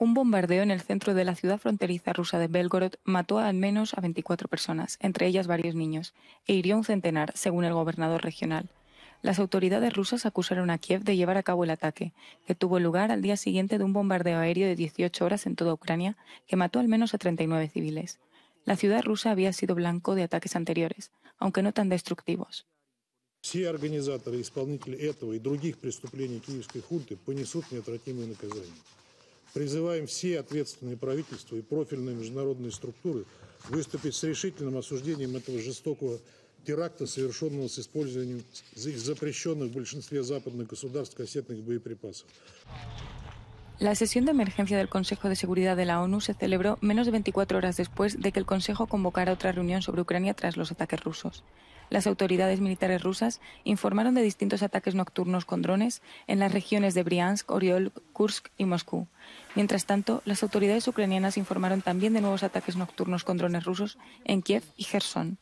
Un bombardeo en el centro de la ciudad fronteriza rusa de Belgorod mató al menos a 24 personas, entre ellas varios niños, e hirió un centenar, según el gobernador regional. Las autoridades rusas acusaron a Kiev de llevar a cabo el ataque, que tuvo lugar al día siguiente de un bombardeo aéreo de 18 horas en toda Ucrania, que mató al menos a 39 civiles. La ciudad rusa había sido blanco de ataques anteriores, aunque no tan destructivos. Все организаторы и исполнители этого и других преступлений киевской хунты понесут неотвратимые наказания. Призываем все ответственные правительства и профильные международные структуры выступить с решительным осуждением этого жестокого теракта, совершенного с использованием запрещенных в большинстве западных государств кассетных боеприпасов. La sesión de emergencia del Consejo de Seguridad de la ONU se celebró menos de 24 horas después de que el Consejo convocara otra reunión sobre Ucrania tras los ataques rusos. Las autoridades militares rusas informaron de distintos ataques nocturnos con drones en las regiones de Briansk, Oriol, Kursk y Moscú. Mientras tanto, las autoridades ucranianas informaron también de nuevos ataques nocturnos con drones rusos en Kiev y Gerson.